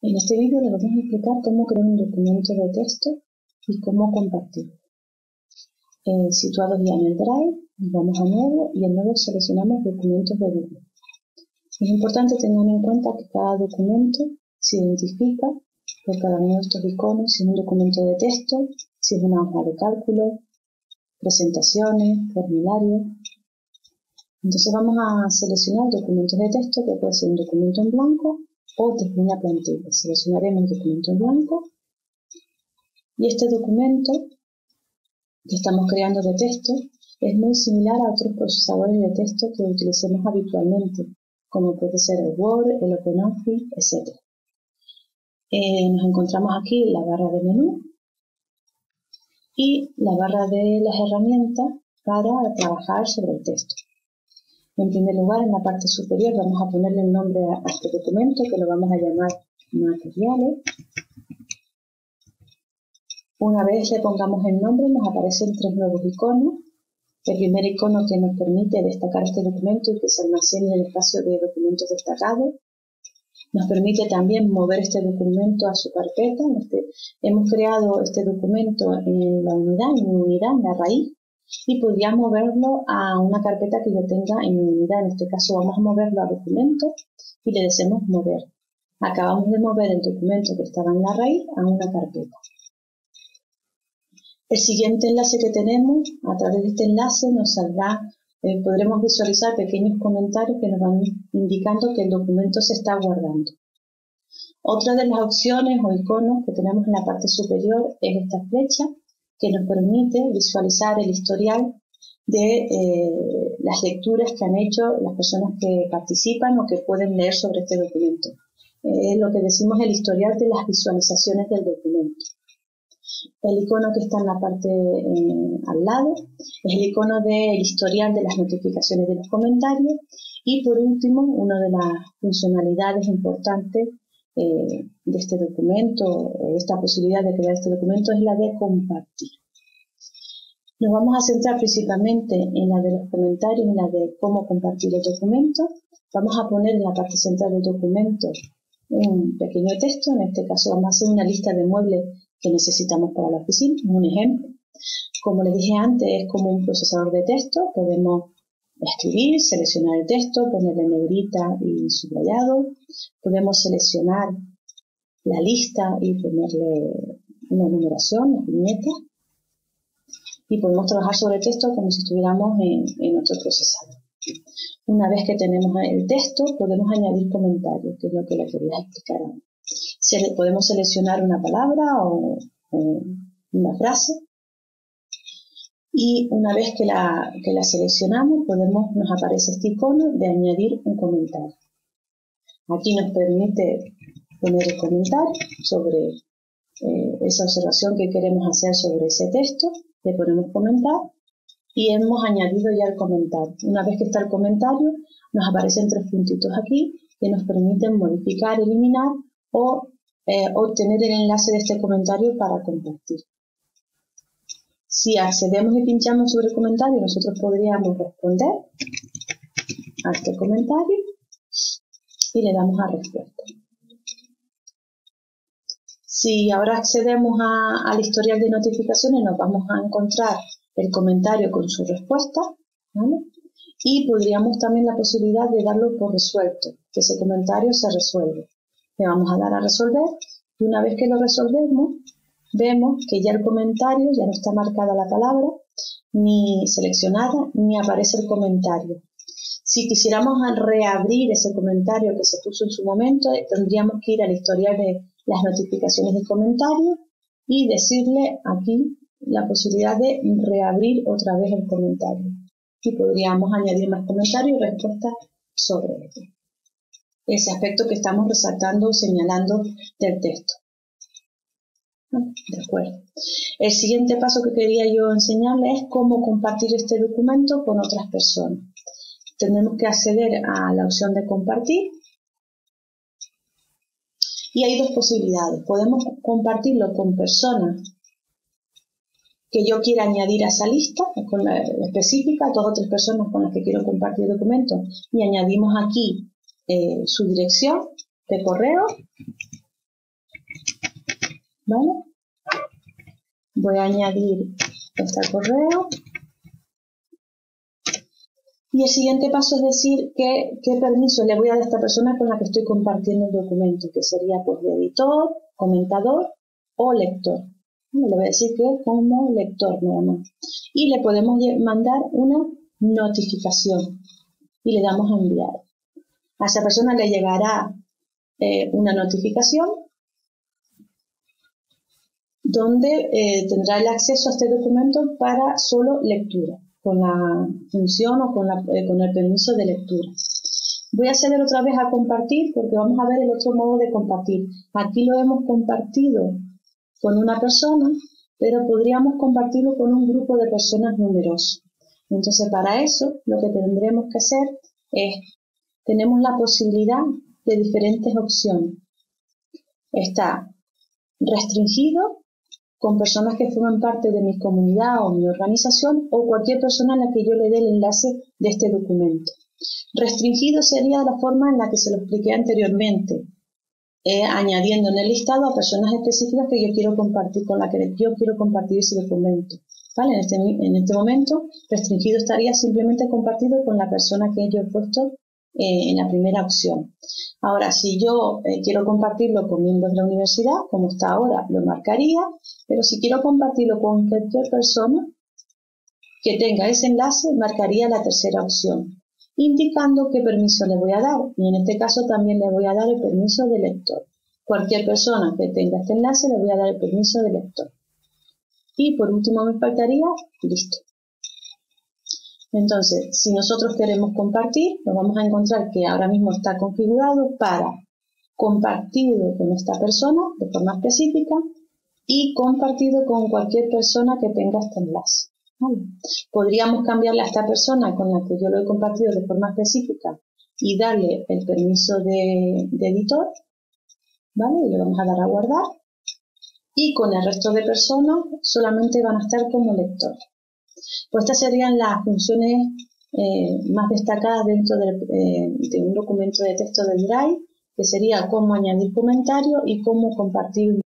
En este vídeo les vamos a explicar cómo crear un documento de texto y cómo compartirlo. Eh, situados ya en el Drive, vamos a Nuevo y en Nuevo seleccionamos Documentos de Google. Es importante tener en cuenta que cada documento se identifica por cada uno de estos iconos, si es un documento de texto, si es una hoja de cálculo, presentaciones, formularios. Entonces vamos a seleccionar documentos de texto, que puede ser un documento en blanco o desde una plantilla. Seleccionaremos el documento en blanco y este documento que estamos creando de texto es muy similar a otros procesadores de texto que utilicemos habitualmente, como puede ser el Word, el OpenOffice, etc. Eh, nos encontramos aquí la barra de menú y la barra de las herramientas para trabajar sobre el texto. En primer lugar, en la parte superior vamos a ponerle el nombre a este documento que lo vamos a llamar materiales. Una vez le pongamos el nombre nos aparecen tres nuevos iconos. El primer icono que nos permite destacar este documento y que se almacene en el espacio de documentos destacados. Nos permite también mover este documento a su carpeta. Este, hemos creado este documento en la unidad, en unidad, en la raíz, y podría moverlo a una carpeta que yo tenga en mi unidad. En este caso vamos a moverlo a documentos y le decimos mover. Acabamos de mover el documento que estaba en la raíz a una carpeta. El siguiente enlace que tenemos, a través de este enlace nos saldrá, eh, podremos visualizar pequeños comentarios que nos van indicando que el documento se está guardando. Otra de las opciones o iconos que tenemos en la parte superior es esta flecha que nos permite visualizar el historial de eh, las lecturas que han hecho las personas que participan o que pueden leer sobre este documento. Es lo que decimos el historial de las visualizaciones del documento. El icono que está en la parte eh, al lado es el icono del historial de las notificaciones de los comentarios y por último, una de las funcionalidades importantes eh, de este documento esta posibilidad de crear este documento es la de compartir. Nos vamos a centrar principalmente en la de los comentarios, en la de cómo compartir el documento. Vamos a poner en la parte central del documento un pequeño texto, en este caso vamos a hacer una lista de muebles que necesitamos para la oficina, un ejemplo. Como les dije antes, es como un procesador de texto, podemos escribir, seleccionar el texto, ponerle negrita y subrayado. Podemos seleccionar la lista y ponerle una numeración, una viñeta. Y podemos trabajar sobre texto como si estuviéramos en, otro procesador. Una vez que tenemos el texto, podemos añadir comentarios, que es lo que les quería explicar ahora. podemos seleccionar una palabra o una frase y una vez que la, seleccionamos podemos, nos aparece este icono de añadir un comentario. Aquí nos permite poner el comentario sobre eh, esa observación que queremos hacer sobre ese texto, le ponemos comentar y hemos añadido ya el comentario. Una vez que está el comentario, nos aparecen tres puntitos aquí que nos permiten modificar, eliminar o eh, obtener el enlace de este comentario para compartir. Si accedemos y pinchamos sobre el comentario, nosotros podríamos responder a este comentario y le damos a respuesta. Si ahora accedemos al historial de notificaciones, nos vamos a encontrar el comentario con su respuesta, Y podríamos también la posibilidad de darlo por resuelto, que ese comentario se resuelve. Le vamos a dar a resolver y una vez que lo resolvemos, vemos que ya el comentario, ya no está marcada la palabra, ni seleccionada, ni aparece el comentario. Si quisiéramos reabrir ese comentario que se puso en su momento, eh, tendríamos que ir al historial de las notificaciones de comentarios y decirle aquí la posibilidad de reabrir otra vez el comentario. Y podríamos añadir más comentarios y respuestas sobre ese aspecto que estamos resaltando o señalando del texto. De acuerdo. El siguiente paso que quería yo enseñarles es cómo compartir este documento con otras personas. Tenemos que acceder a la opción de compartir y hay dos posibilidades. Podemos compartirlo con personas que yo quiera añadir a esa lista, con la específica, dos o tres personas con las que quiero compartir el documento, y añadimos aquí eh, su dirección de correo ¿Vale? Voy a añadir este correo. Y el siguiente paso es decir qué permiso le voy a dar a esta persona con la que estoy compartiendo el documento, que sería pues de editor, comentador o lector. Le voy a decir que como lector nada más. Y le podemos mandar una notificación y le damos a enviar. A esa persona le llegará eh, una notificación donde eh, tendrá el acceso a este documento para solo lectura, con la función o con, eh, con el permiso de lectura. Voy a acceder otra vez a compartir porque vamos a ver el otro modo de compartir. Aquí lo hemos compartido con una persona, pero podríamos compartirlo con un grupo de personas numerosos. Entonces, para eso, lo que tendremos que hacer es, tenemos la posibilidad de diferentes opciones. Está restringido con personas que forman parte de mi comunidad o mi organización o cualquier persona a la que yo le dé el enlace de este documento. Restringido sería la forma en la que se lo expliqué anteriormente, eh, añadiendo en el listado a personas específicas que yo quiero compartir, con las que yo quiero compartir ese documento. ¿Vale? En, este, en este momento, restringido estaría simplemente compartido con la persona que yo he puesto eh, en la primera opción. Ahora, si yo eh, quiero compartirlo con miembros de la universidad, como está ahora, lo marcaría, pero si quiero compartirlo con cualquier persona que tenga ese enlace, marcaría la tercera opción indicando qué permiso le voy a dar y en este caso también le voy a dar el permiso de lector. Cualquier persona que tenga este enlace le voy a dar el permiso de lector. Y por último me faltaría, listo. Entonces, si nosotros queremos compartir, lo vamos a encontrar que ahora mismo está configurado para compartido con esta persona de forma específica y compartido con cualquier persona que tenga este enlace. Podríamos cambiarle a esta persona con la que yo lo he compartido de forma específica y darle el permiso de, editor, ¿vale? Y le vamos a dar a guardar. Y con el resto de personas solamente van a estar como lector. Pues estas serían las funciones eh, más destacadas dentro eh, de un documento de texto del Drive, que sería cómo añadir comentarios y cómo compartir